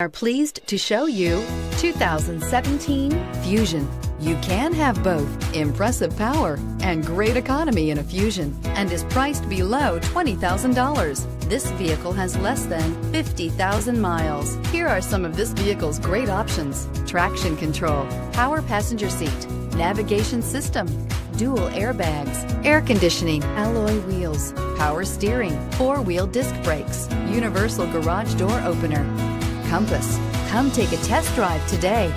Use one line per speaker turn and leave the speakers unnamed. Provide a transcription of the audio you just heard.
are pleased to show you 2017 Fusion. You can have both impressive power and great economy in a Fusion and is priced below $20,000. This vehicle has less than 50,000 miles. Here are some of this vehicle's great options. Traction control, power passenger seat, navigation system, dual airbags, air conditioning, alloy wheels, power steering, four-wheel disc brakes, universal garage door opener, compass. Come take a test drive today.